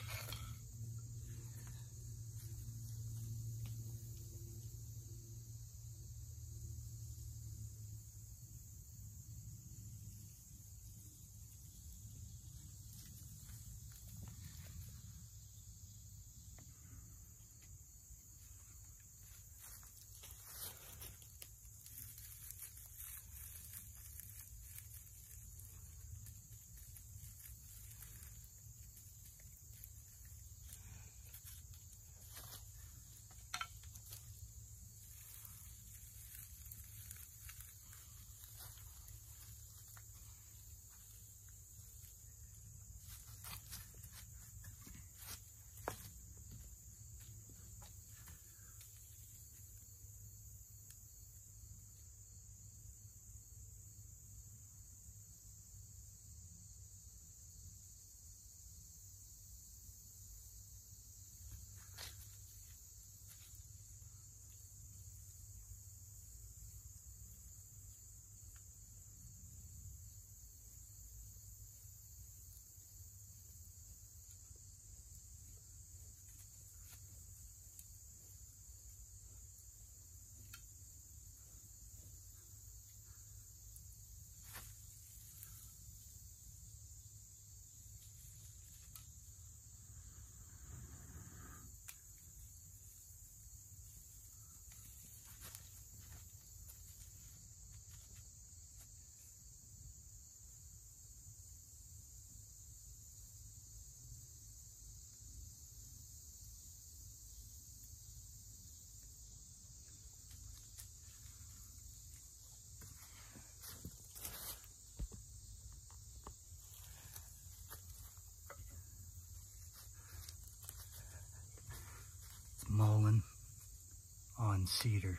Mullein cedar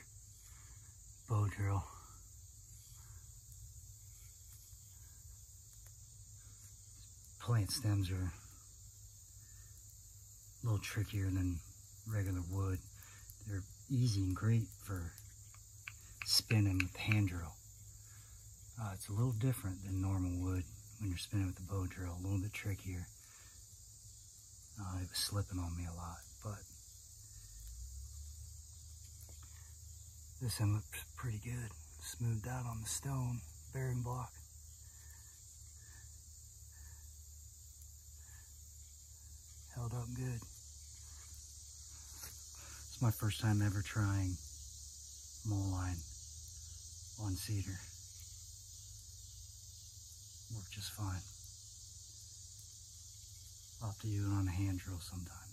bow drill. Plant stems are a little trickier than regular wood. They're easy and great for spinning with hand drill. Uh, it's a little different than normal wood when you're spinning with the bow drill, a little bit trickier. Uh, it was slipping on me a lot, but This one looks pretty good. Smoothed out on the stone bearing block. Held up good. It's my first time ever trying mullein on cedar. Worked just fine. I'll have to use it on a hand drill sometime.